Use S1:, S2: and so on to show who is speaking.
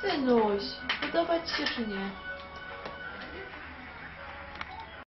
S1: Сынусь, ну подавать тишине.